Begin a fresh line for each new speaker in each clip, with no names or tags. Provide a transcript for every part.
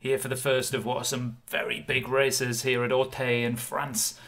here for the first of what are some very big races here at Auteuil in France,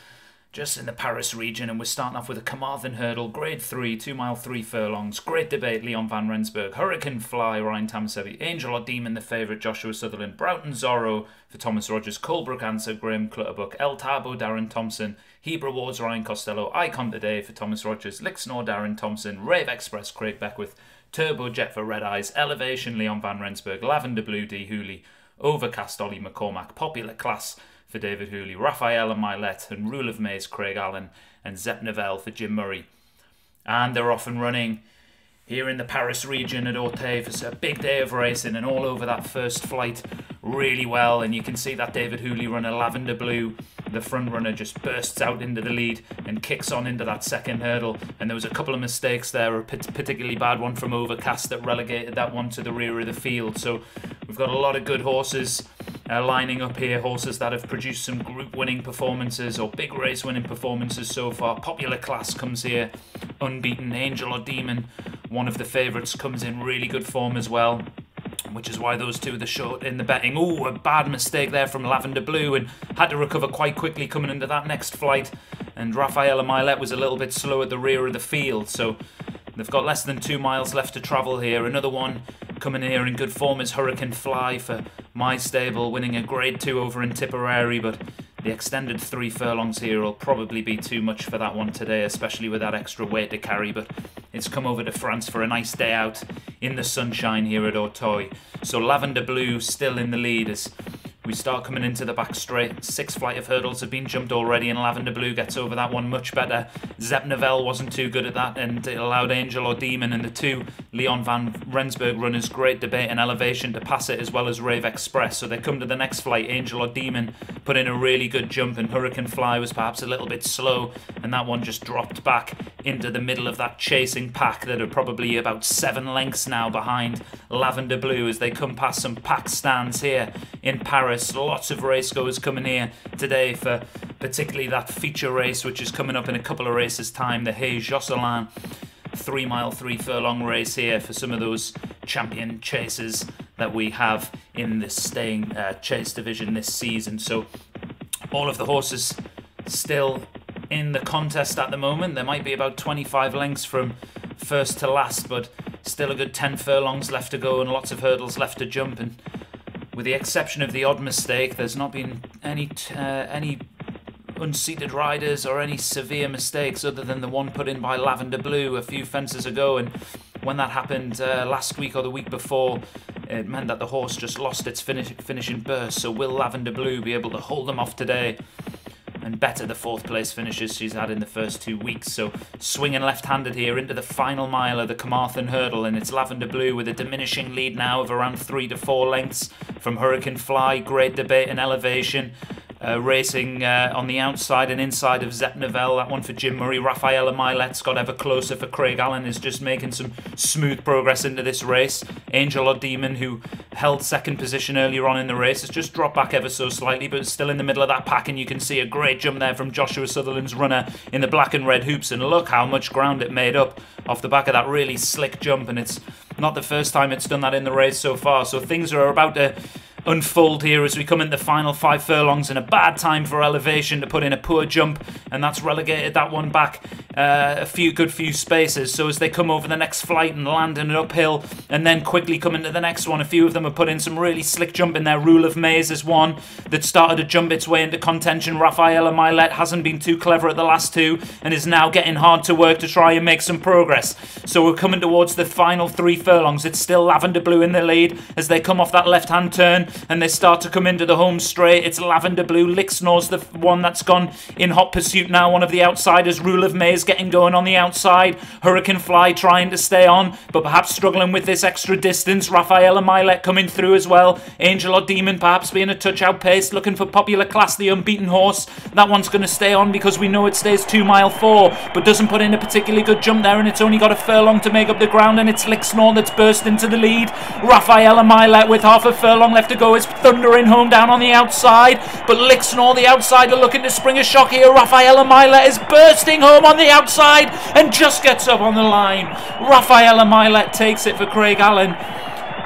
just in the Paris region. And we're starting off with a Carmarthen hurdle, grade 3, 2 mile 3 furlongs. Great debate, Leon Van Rensburg. Hurricane Fly, Ryan Tamasevi. Angel or Demon, the favourite, Joshua Sutherland. Broughton Zorro for Thomas Rogers. Colebrook Answer, Graham Clutterbuck. El Tabo, Darren Thompson. Hebrew Awards, Ryan Costello. Icon Today for Thomas Rogers. Lixnor, Darren Thompson. Rave Express, Craig Beckwith. Turbo Jet for Red Eyes. Elevation, Leon Van Rensburg. Lavender Blue, D. Hooley. Overcast Ollie McCormack, Popular Class for David Hooley, Rafaela Milet, and Rule of Maze Craig Allen, and Zep Novell for Jim Murray. And they're off and running here in the Paris region at Auteuil for a big day of racing and all over that first flight really well. And you can see that David Hooley runner, lavender blue. The front runner just bursts out into the lead and kicks on into that second hurdle. And there was a couple of mistakes there, a particularly bad one from Overcast that relegated that one to the rear of the field. So we've got a lot of good horses uh, lining up here, horses that have produced some group winning performances or big race winning performances so far. Popular Class comes here unbeaten. Angel or Demon, one of the favourites, comes in really good form as well which is why those two are the short in the betting. Oh, a bad mistake there from Lavender Blue and had to recover quite quickly coming into that next flight. And Rafaela Milet was a little bit slow at the rear of the field, so they've got less than two miles left to travel here. Another one coming here in good form is Hurricane Fly for my stable, winning a grade two over in Tipperary, but the extended three furlongs here will probably be too much for that one today, especially with that extra weight to carry. But it's come over to France for a nice day out in the sunshine here at Auteuil. So Lavender Blue still in the lead as we start coming into the back straight. Six flight of hurdles have been jumped already, and Lavender Blue gets over that one much better. Zep Novell wasn't too good at that, and it allowed Angel or Demon and the two Leon Van Rensburg runners great debate and elevation to pass it, as well as Rave Express. So they come to the next flight. Angel or Demon put in a really good jump, and Hurricane Fly was perhaps a little bit slow, and that one just dropped back into the middle of that chasing pack that are probably about seven lengths now behind Lavender Blue as they come past some pack stands here in Paris. Lots of racegoers coming here today for particularly that feature race, which is coming up in a couple of races' time. The Hey Josselin three mile, three furlong race here for some of those champion chasers that we have in this staying uh, chase division this season. So all of the horses still in the contest at the moment. There might be about 25 lengths from first to last, but still a good 10 furlongs left to go and lots of hurdles left to jump. And with the exception of the odd mistake, there's not been any uh, any unseated riders or any severe mistakes other than the one put in by Lavender Blue a few fences ago. And when that happened uh, last week or the week before, it meant that the horse just lost its finish, finishing burst. So will Lavender Blue be able to hold them off today? and better the fourth place finishes she's had in the first two weeks. So swinging left-handed here into the final mile of the Carmarthen Hurdle, and it's Lavender Blue with a diminishing lead now of around three to four lengths from Hurricane Fly. Great debate and elevation. Uh, racing uh, on the outside and inside of Zep Novell. That one for Jim Murray. Rafaela Milet's got ever closer for Craig Allen, is just making some smooth progress into this race. Angel or Demon, who held second position earlier on in the race, has just dropped back ever so slightly, but still in the middle of that pack. And you can see a great jump there from Joshua Sutherland's runner in the black and red hoops. And look how much ground it made up off the back of that really slick jump. And it's not the first time it's done that in the race so far. So things are about to unfold here as we come into the final five furlongs in a bad time for elevation to put in a poor jump. And that's relegated that one back uh, a few good few spaces so as they come over the next flight and land in an uphill and then quickly come into the next one a few of them have put in some really slick jump in there Rule of Maze is one that started to jump its way into contention Rafaela Milet hasn't been too clever at the last two and is now getting hard to work to try and make some progress so we're coming towards the final three furlongs it's still Lavender Blue in the lead as they come off that left hand turn and they start to come into the home straight. It's Lavender Blue. Lixnor's the one that's gone in hot pursuit now. One of the outsiders. Rule of Maze getting going on the outside. Hurricane Fly trying to stay on, but perhaps struggling with this extra distance. Rafaela Milet coming through as well. Angel or Demon perhaps being a touch outpaced, looking for popular class, the unbeaten horse. That one's going to stay on because we know it stays two mile four, but doesn't put in a particularly good jump there, and it's only got a furlong to make up the ground, and it's Lixnor that's burst into the lead. Rafaela Milet with half a furlong left to go is thundering home down on the outside, but Lixnor, the outsider, looking to spring a shock here. Rafaela Milet is bursting home on the outside and just gets up on the line. Rafaela Milet takes it for Craig Allen.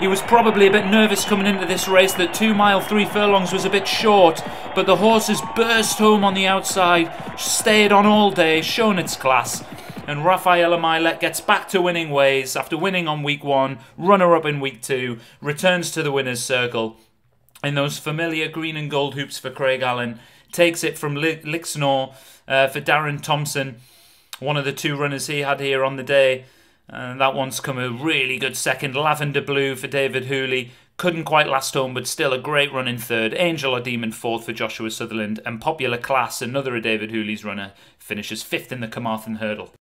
He was probably a bit nervous coming into this race that two mile three furlongs was a bit short, but the horses burst home on the outside, stayed on all day, shown its class. And Rafaela Milet gets back to winning ways after winning on week one, runner up in week two, returns to the winner's circle. In those familiar green and gold hoops for Craig Allen, takes it from Lixnor uh, for Darren Thompson, one of the two runners he had here on the day. And that one's come a really good second. Lavender Blue for David Hooley. Couldn't quite last home, but still a great run in third. Angel or Demon fourth for Joshua Sutherland. And Popular Class, another of David Hooley's runner, finishes fifth in the Carmarthen Hurdle.